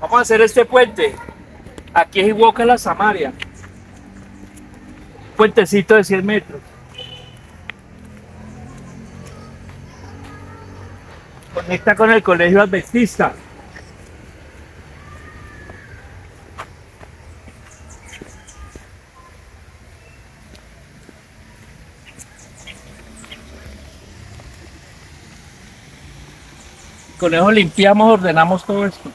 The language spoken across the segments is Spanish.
Vamos a hacer este puente. Aquí es Iwoca la Samaria. Puentecito de 100 metros. Conecta con el colegio adventista. Con eso limpiamos, ordenamos todo esto.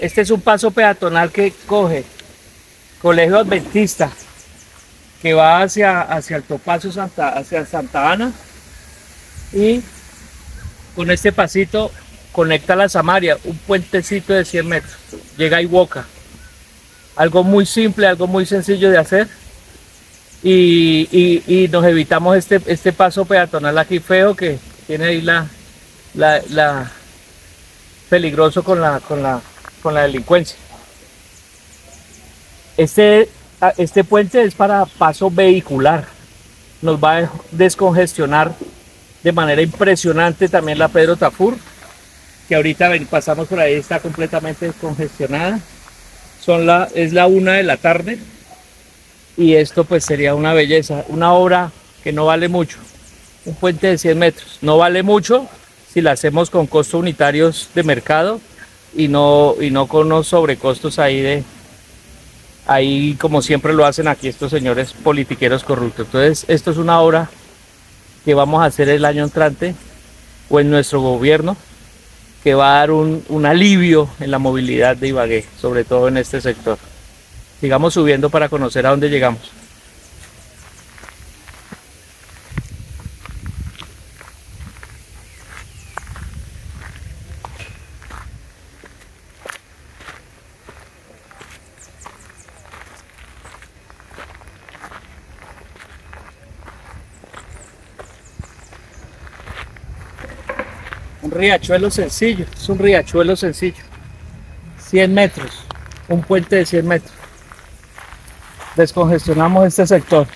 Este es un paso peatonal que coge Colegio Adventista que va hacia, hacia el Topacio Santa, hacia Santa Ana y con este pasito conecta la Samaria, un puentecito de 100 metros. Llega a Iwoca. Algo muy simple, algo muy sencillo de hacer. Y, y- y nos evitamos este, este paso peatonal aquí feo que tiene ahí la, la, la- peligroso con la, con la, con la delincuencia. Este, a- este puente es para paso vehicular. Nos va a descongestionar de manera impresionante también la Pedro Tafur, que ahorita ven- pasamos por ahí, está completamente descongestionada. Son la, es la una de la tarde y esto pues sería una belleza, una obra que no vale mucho. Un puente de 100 metros, no vale mucho si la hacemos con costos unitarios de mercado y no, y no con unos sobrecostos ahí de, ahí como siempre lo hacen aquí estos señores politiqueros corruptos. Entonces esto es una obra que vamos a hacer el año entrante o en nuestro gobierno que va a dar un, un alivio en la movilidad de Ibagué, sobre todo en este sector. Sigamos subiendo para conocer a dónde llegamos. Un riachuelo sencillo, es un riachuelo sencillo. 100 metros, un puente de 100 metros. Descongestionamos este sector.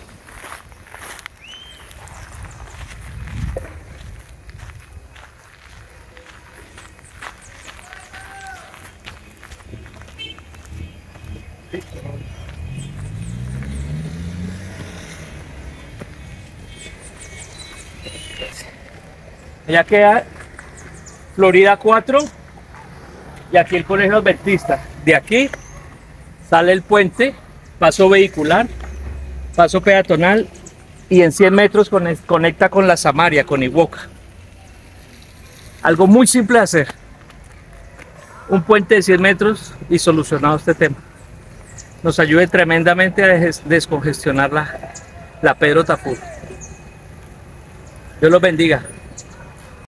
Ya queda Florida 4 y aquí el colegio adventista. De aquí sale el puente, paso vehicular, paso peatonal y en 100 metros con- conecta con la Samaria, con Iwoca. Algo muy simple de hacer. Un puente de 100 metros y solucionado este tema. Nos ayude tremendamente a des- descongestionar la, la Pedro Tafur. Dios los bendiga.